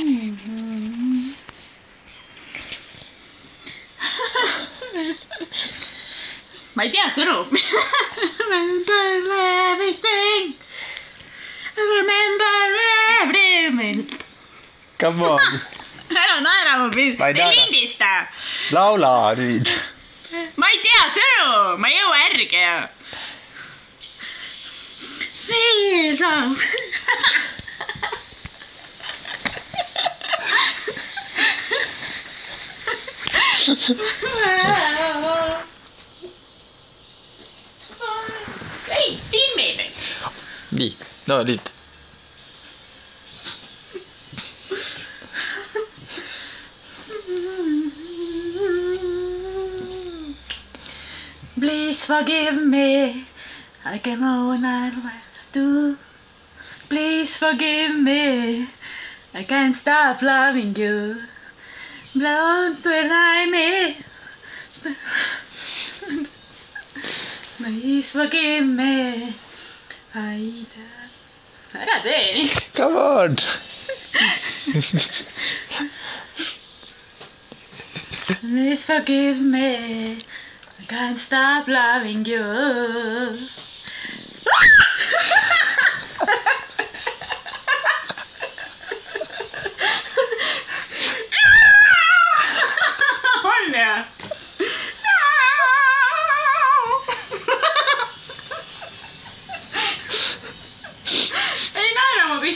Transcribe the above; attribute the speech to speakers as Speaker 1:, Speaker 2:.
Speaker 1: ma ei tea sõnu Remember everything. Remember everything.
Speaker 2: Come on,
Speaker 1: ära naera mu
Speaker 2: Ma ei
Speaker 1: lindista.
Speaker 2: laula nüüd.
Speaker 1: ma ei tea sõnu, ma ei jõua järgi. ei, filmi nüüd.
Speaker 2: nii, no nüüd.
Speaker 1: Please forgive me. I can own I do. Please forgive me. I can't stop loving you. Deny me. Please forgive me. Tee.
Speaker 2: Come on.
Speaker 1: Please forgive me. I can't stop loving you.